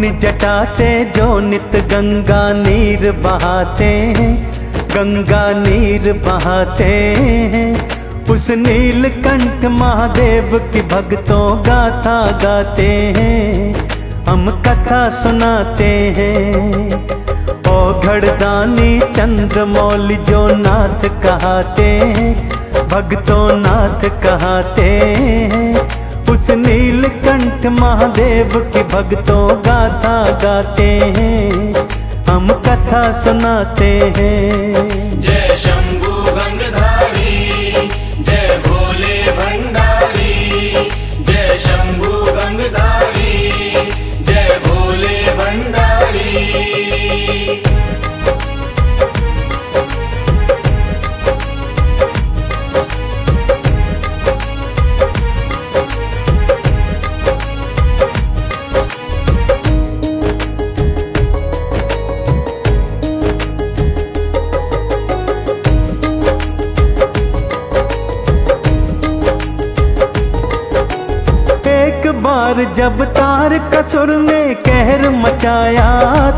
मुनि जटा से जो नित गंगा नीर बहाते हैं, गंगा नीर बहाते हैं। उस नील कंठ महादेव की भक्तों गाथा गाते हैं, हम कथा सुनाते हैं। ओ घड़दानी चंद्रमौली जो नाथ कहाते हैं, भक्तों नाथ कहाते हैं। उस नीलकंठ महादेव की भक्तों गाथा गाते हैं, हम कथा सुनाते हैं। जय शंभु गंगधारी, जय भोले भंडारी, जय शंभु जब तार कसुर ने कहर मचाया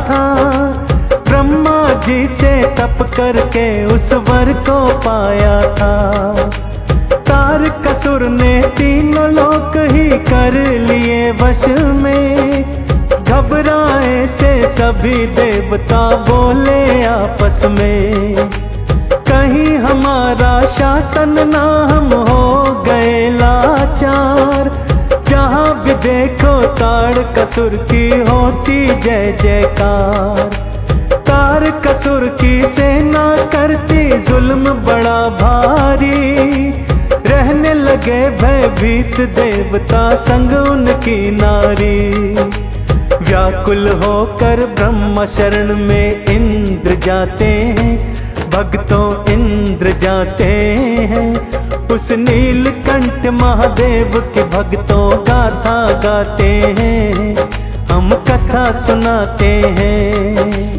था, ब्रह्मा जी से तप करके उस वर को पाया था। तार कसुर ने तीनों लोक ही कर लिए वश में, घबराए से सभी देवता बोले आपस में, कहीं हमारा शासन ना हम हो गए लाचार देखो ताड़ कसुर की होती जय जयकार। तार कसुर की सेना करती जुल्म बड़ा भारी। रहने लगे भयभीत देवता संग उनकी नारी। व्याकुल होकर ब्रह्म शरण में इंद्र जाते हैं, भक्तों इंद्र जाते हैं। उस नीलकंठ महादेव के भक्तों गाथा गाते हैं हम कथा सुनाते हैं।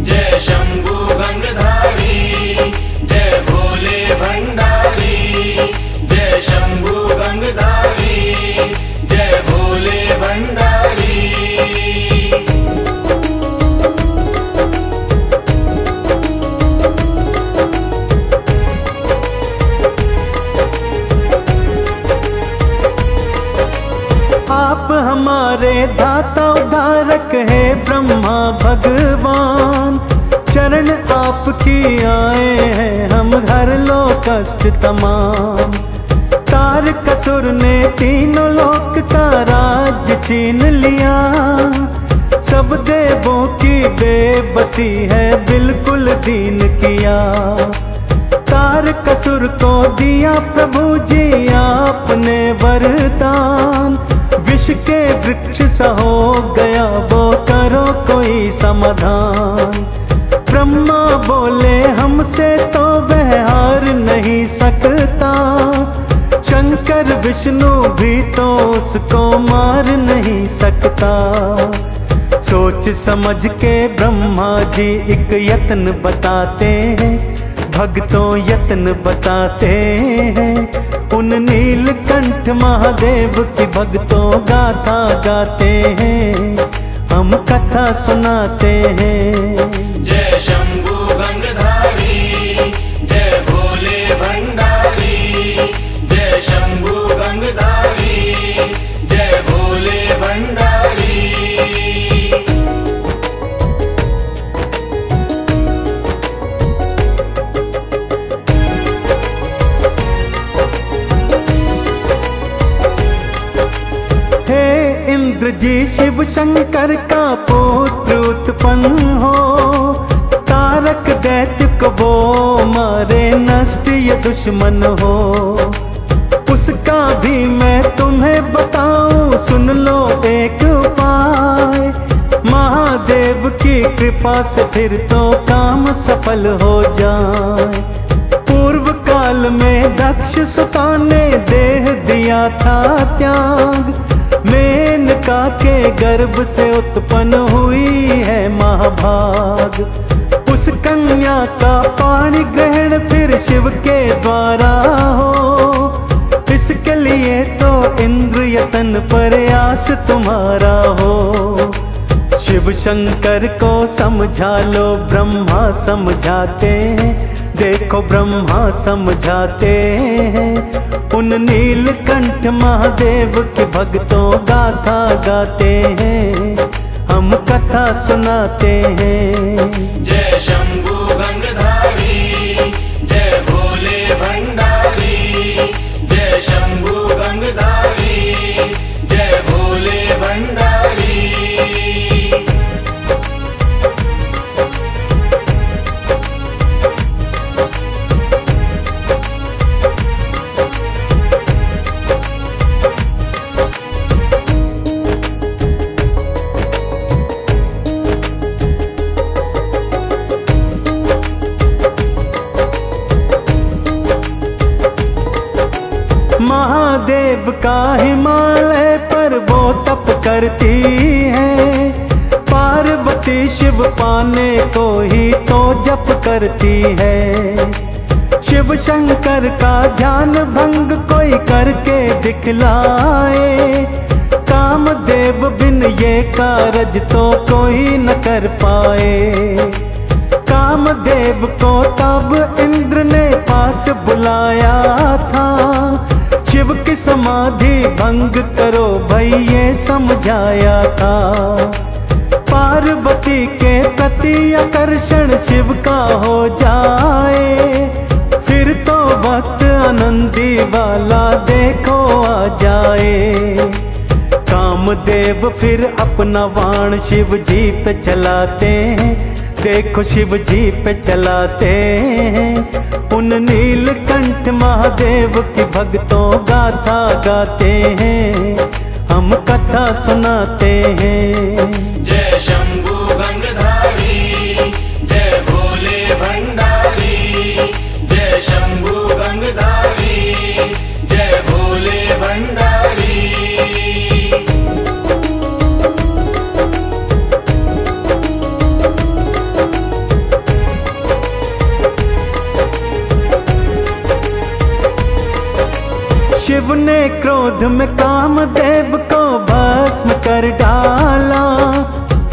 तीनों लोक का राज छीन लिया। सब देवों की बेबसी है बिल्कुल दीन किया। तार कसुर को दिया प्रभु जी, आपने वरदान। विष के वृक्ष सा हो गया, वो करो कोई समाधान। ब्रह्मा बोले, हमसे तो वह हार नहीं सकता। विष्णु भी तो उसको मार नहीं सकता। सोच समझ के ब्रह्मा जी एक यत्न बताते हैं, भक्तों यत्न बताते हैं। उन नीलकंठ महादेव की भक्तों गाथा गाते हैं, हम कथा सुनाते हैं। जय शंभु। इंद्र जी शिव शंकर का पुत्र उत्पन्न हो। तारक दैत्य को वो मारे नष्ट, ये दुश्मन हो। उसका भी मैं तुम्हें बताऊँ, सुन लो एक उपाय। महादेव की कृपा से फिर तो काम सफल हो जाए। पूर्व काल में दक्ष सुता ने देह दिया था त्याग। मेनका के गर्भ से उत्पन्न हुई है महाभाग। उस कन्या का पाणी ग्रहण फिर शिव के द्वारा हो। इसके लिए तो इंद्र यतन प्रयास तुम्हारा हो। शिव शंकर को समझा लो, ब्रह्मा समझाते हैं। देखो ब्रह्मा समझाते हैं। उन नीलकंठ महादेव के भक्तों गाथा गाते हैं, हम कथा सुनाते हैं। जय शंभू गंगधारी जय भोले भंडारी, जय शंभु तो जप करती है। शिव शंकर का ध्यान भंग कोई करके दिखलाए। कामदेव बिन ये कारज तो कोई न कर पाए। कामदेव को तब इंद्र ने पास बुलाया था। शिव की समाधि भंग करो भाई ये समझाया था। पार्वती के प्रति आकर्षण शिव का हो जाए। फिर तो भक्त आनंदी वाला देखो आ जाए। कामदेव फिर अपना वाण शिव जी पे चलाते देखो शिव जी पे चलाते उन नीलकंठ महादेव की भक्तों गाथा गाते हैं। हम कथा सुनाते हैं। जय शंभु। ने क्रोध में कामदेव को भस्म कर डाला।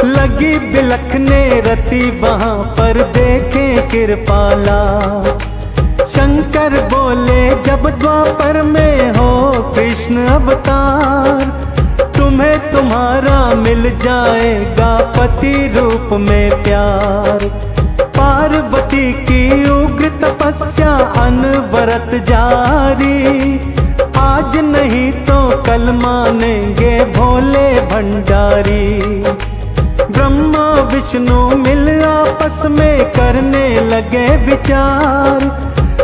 लगी बिलखने रति वहाँ पर देखे कृपाला शंकर बोले, जब द्वापर में हो कृष्ण अवतार, तुम्हें तुम्हारा मिल जाएगा पति रूप में प्यार। पार्वती की उग्र तपस्या अनवरत जारी आज नहीं तो कल मानेंगे भोले भंडारी। ब्रह्मा, विष्णु मिल आपस में करने लगे विचार।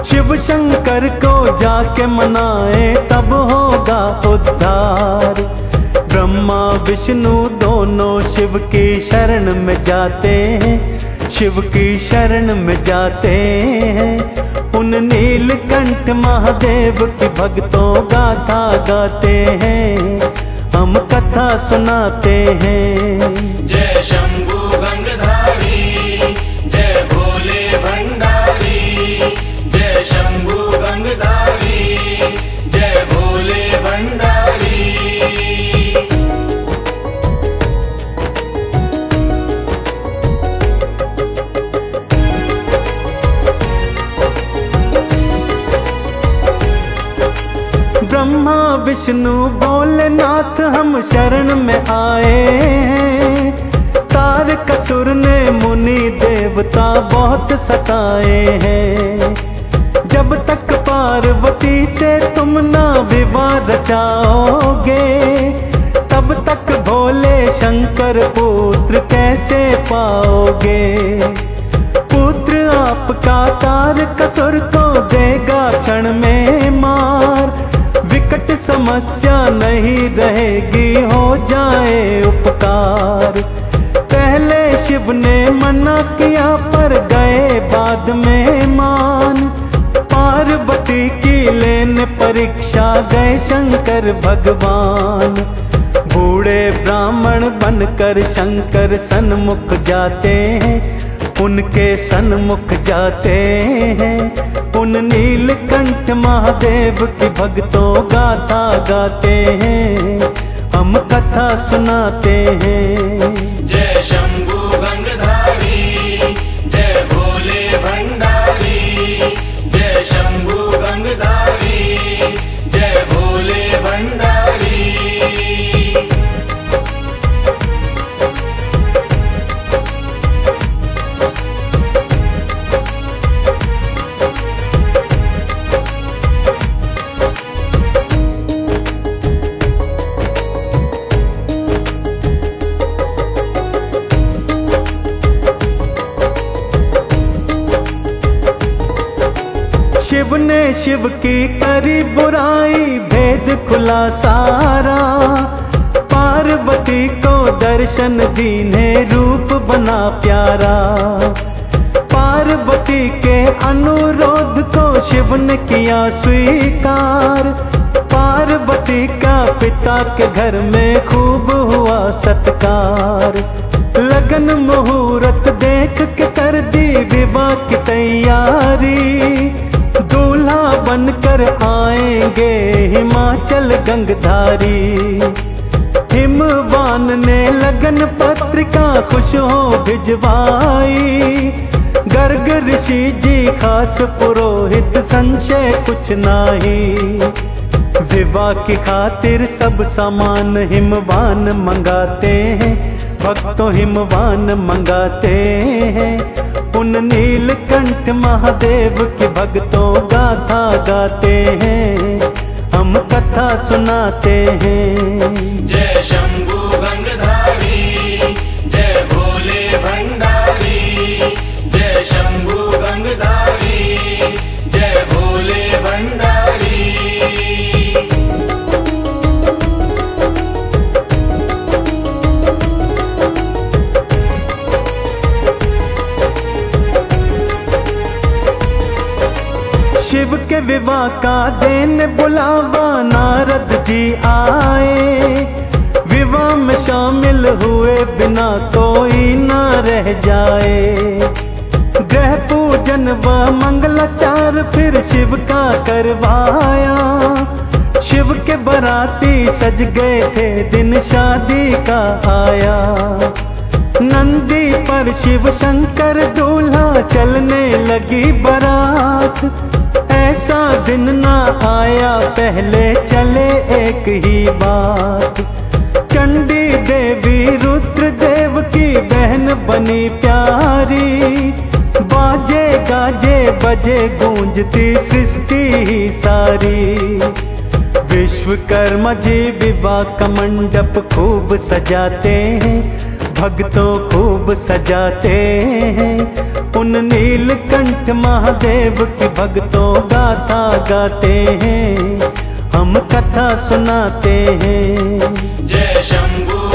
शिव शंकर को जाके मनाए तब होगा उद्धार। ब्रह्मा, विष्णु दोनों शिव की शरण में जाते हैं। शिव की शरण में जाते हैं। उन नीलकंठ महादेव की भक्तों गाथा गाते हैं हम कथा सुनाते हैं। जय शंभु। सताए हैं। जब तक पार्वती से तुम ना विवाह रचाओगे, तब तक भोले शंकर पुत्र कैसे पाओगे? पुत्र आपका तार कसुर को देगा क्षण में मार। विकट समस्या नहीं रहेगी, हो जाए उपकार। पहले शिव ने मना किया, पर गए बाद में मान। पार्वती की लेन परीक्षा गए शंकर भगवान। बूढ़े ब्राह्मण बनकर शंकर सन्मुख जाते हैं, उनके सन्मुख जाते हैं। उन नीलकंठ महादेव की भक्तों गाथा गाते हैं, हम कथा सुनाते हैं। जय शंभु ने शिव की करी बुराई, भेद खुला सारा। पार्वती को दर्शन दीने रूप बना प्यारा। पार्वती के अनुरोध को शिव ने किया स्वीकार। पार्वती का पिता के घर में खूब हुआ सत्कार। लगन मुहूर्त देख के कर दी विवाह आएँगे हिमाचल गंगधारी। हिमवान ने लगन पत्रिका खुश हो भिजवाई। गर्ग ऋषि जी खास पुरोहित संशय कुछ नाही। विवाह की खातिर सब सामान हिमवान मंगाते हैं, भक्तों हिमवान मंगाते हैं। उन नीलकंठ महादेव के भक्तों गाथा गाते हैं हम कथा सुनाते हैं। जाए। ग्रह पूजन व मंगलाचार फिर शिव का करवाया। शिव के बराती सज गए थे, दिन शादी का आया। नंदी पर शिव शंकर दूल्हा चलने लगी बरात। ऐसा दिन ना आया, पहले चले एक ही बात। चंडी देवी रुद्र देव की बहन बनी प्यारी। बाजे गाजे बजे गूंजती सृष्टि ही सारी। विश्वकर्मा जी विवाह का मंडप खूब सजाते हैं, भक्तों खूब सजाते हैं। उन नीलकंठ महादेव की भक्तों गाथा गाते हैं, हम कथा सुनाते हैं। जय शंभु।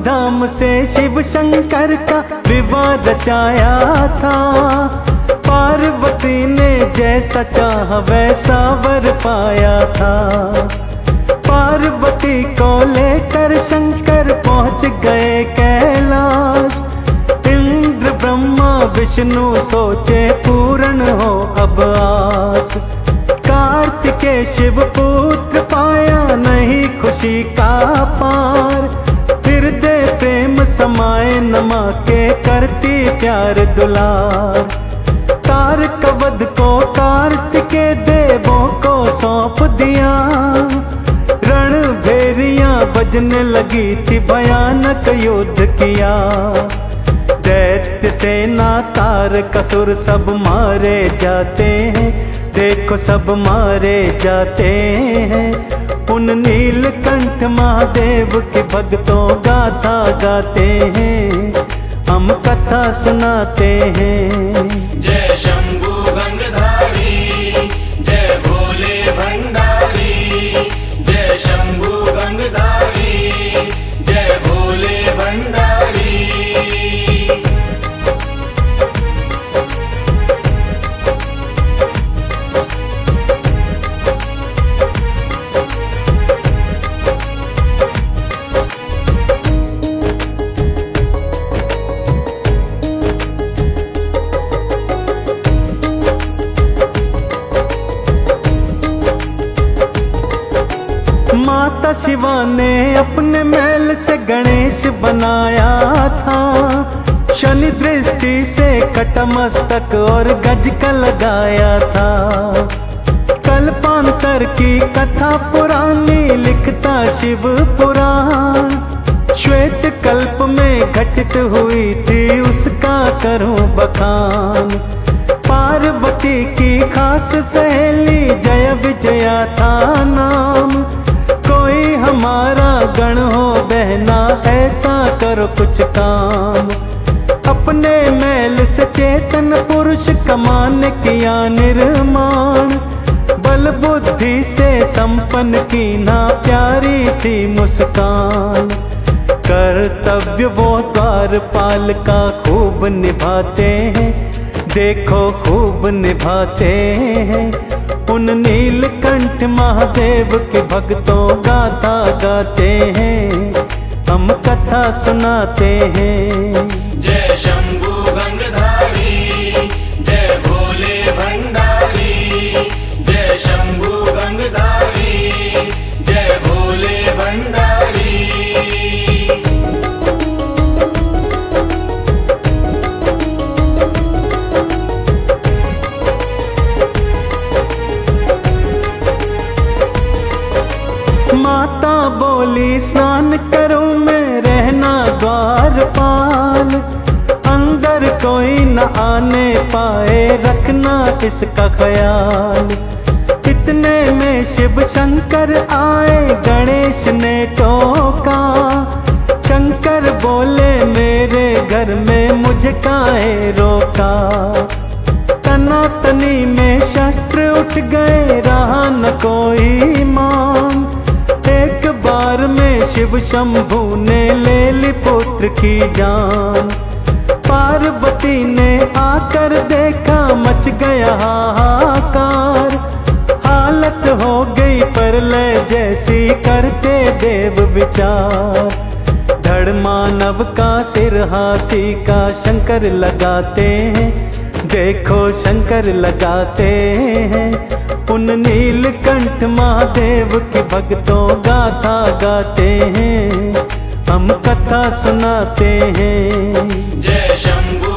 धूमधाम से शिव शंकर का विवाह रचाया था। पार्वती ने जैसा चाह वैसा वर पाया था। पार्वती को लेकर शंकर पहुँच गए कैलाश। इंद्र ब्रह्मा विष्णु सोचे पूर्ण हो अब आस। कार्तिकेय शिव पुत्र पाया नहीं खुशी का पार। हृदय प्रेम समाए नमा के करती प्यार दुलार। तार कवद को कार्तिके देवों को सौंप दिया। रण भेरिया बजने लगी थी भयानक युद्ध किया। दैत्य सेना तार कसुर सब मारे जाते हैं। देखो सब मारे जाते हैं। उन नीलकंठ महादेव के भक्तों गाथा गाते हैं, हम कथा सुनाते हैं। जय शंभू गंगधारी, जय भोले भंडारी, जय शंभु कटमस्तक और गज का लगाया था। कल्पांतर की कथा पुरानी लिखता शिव पुराण। श्वेत कल्प में घटित हुई थी उसका करूँ बखान। पार्वती की खास सहेली जय विजया था नाम। कोई हमारा गण हो बहना, ऐसा करो कुछ काम। अपने मैल से चेतन पुरुष कमान किया निर्माण। बल बुद्धि से संपन्न की ना प्यारी थी मुस्कान। कर्तव्य वो द्वार पाल का खूब निभाते हैं। देखो खूब निभाते हैं। उन नीलकंठ महादेव के भक्तों गाथा गाते हैं। हम कथा सुनाते हैं। जय शंभु गंगधारी इसका ख्याल। इतने में शिव शंकर आए, गणेश ने टोका। शंकर बोले, मेरे घर में मुझे काहे रोका। तना तनी में शस्त्र उठ गए, रहा न कोई मान। एक बार में शिव शंभु ने ले ली पुत्र की जान। पार्वती ने आकर देखा, मच गया हाहाकार। हालत हो गई परलय जैसी करते देव विचार। धड़ मानव का सिर हाथी का शंकर लगाते हैं। देखो शंकर लगाते हैं। उन नीलकंठ महादेव की भक्तों गाथा गाते हैं। हम कथा सुनाते हैं। जय शंभु।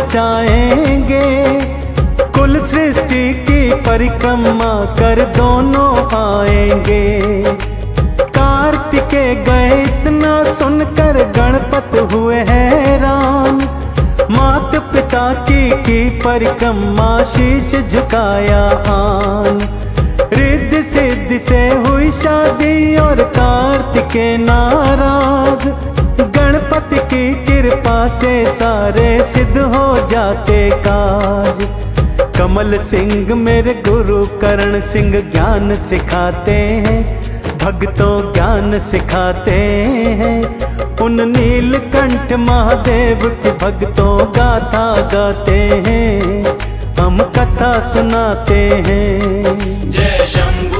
रचाएँगे कुल सृष्टि की परिक्रमा कर दोनों आएँगे कार्तिके गए इतना सुनकर गणपत हुए हैरान मात पिता की की परिक्रमा शीश झुकाया आन रिद्ध सिद्ध से हुई शादी और कार्तिके नाराज़। गणपति की कृपा से सारे सिद्ध हो जाते काज। कमल सिंह मेरे गुरु करण सिंह ज्ञान सिखाते हैं, भक्तों ज्ञान सिखाते हैं। उन नीलकंठ महादेव के भक्तों गाथा गाते हैं, हम कथा सुनाते हैं। जय शंभु।